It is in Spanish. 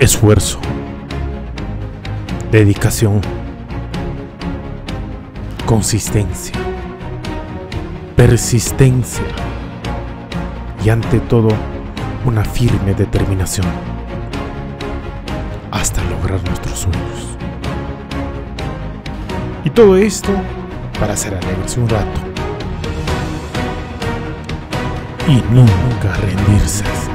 esfuerzo, dedicación, consistencia, persistencia y ante todo una firme determinación hasta lograr nuestros sueños. Y todo esto para ser alegres un rato y nunca rendirse.